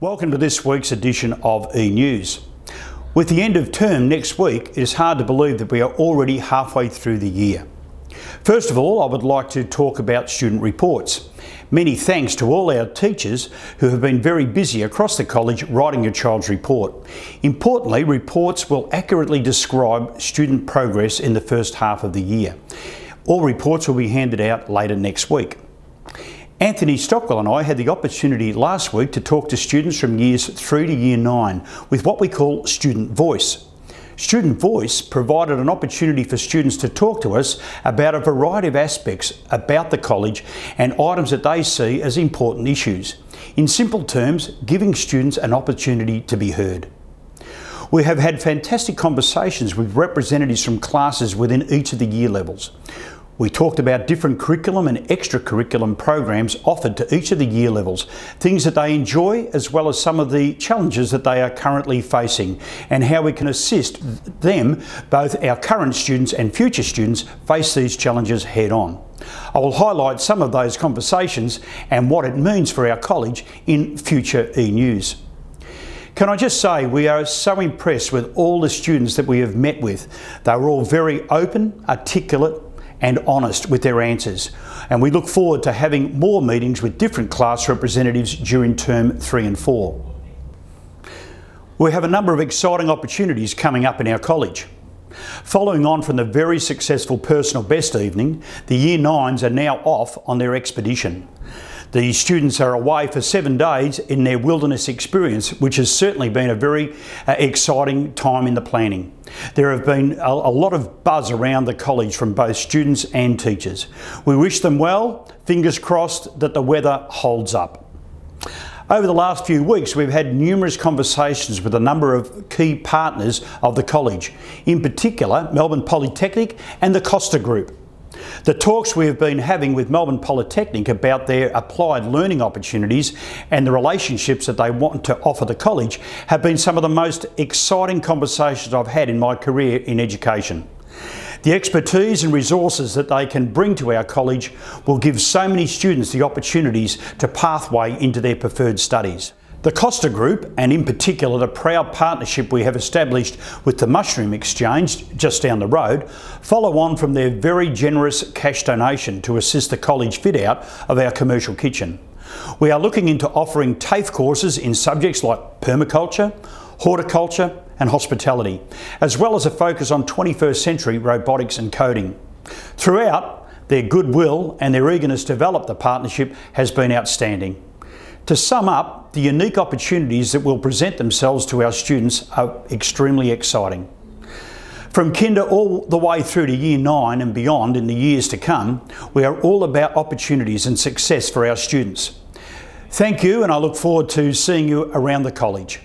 Welcome to this week's edition of E News. With the end of term next week, it is hard to believe that we are already halfway through the year. First of all, I would like to talk about student reports. Many thanks to all our teachers who have been very busy across the college writing your child's report. Importantly, reports will accurately describe student progress in the first half of the year. All reports will be handed out later next week. Anthony Stockwell and I had the opportunity last week to talk to students from years 3 to year 9 with what we call Student Voice. Student Voice provided an opportunity for students to talk to us about a variety of aspects about the college and items that they see as important issues. In simple terms, giving students an opportunity to be heard. We have had fantastic conversations with representatives from classes within each of the year levels. We talked about different curriculum and extracurriculum programs offered to each of the year levels, things that they enjoy as well as some of the challenges that they are currently facing and how we can assist them, both our current students and future students, face these challenges head on. I will highlight some of those conversations and what it means for our college in future e-news. Can I just say, we are so impressed with all the students that we have met with. They were all very open, articulate, and honest with their answers. And we look forward to having more meetings with different class representatives during term three and four. We have a number of exciting opportunities coming up in our college. Following on from the very successful personal best evening, the Year 9s are now off on their expedition. The students are away for seven days in their wilderness experience, which has certainly been a very uh, exciting time in the planning. There have been a, a lot of buzz around the college from both students and teachers. We wish them well, fingers crossed that the weather holds up. Over the last few weeks, we've had numerous conversations with a number of key partners of the college, in particular Melbourne Polytechnic and the Costa Group. The talks we have been having with Melbourne Polytechnic about their applied learning opportunities and the relationships that they want to offer the college have been some of the most exciting conversations I've had in my career in education. The expertise and resources that they can bring to our college will give so many students the opportunities to pathway into their preferred studies. The Costa Group, and in particular the proud partnership we have established with the Mushroom Exchange just down the road, follow on from their very generous cash donation to assist the college fit out of our commercial kitchen. We are looking into offering TAFE courses in subjects like permaculture, horticulture and hospitality, as well as a focus on 21st century robotics and coding. Throughout, their goodwill and their eagerness to develop the partnership has been outstanding. To sum up, the unique opportunities that will present themselves to our students are extremely exciting. From kinder all the way through to year nine and beyond in the years to come, we are all about opportunities and success for our students. Thank you and I look forward to seeing you around the college.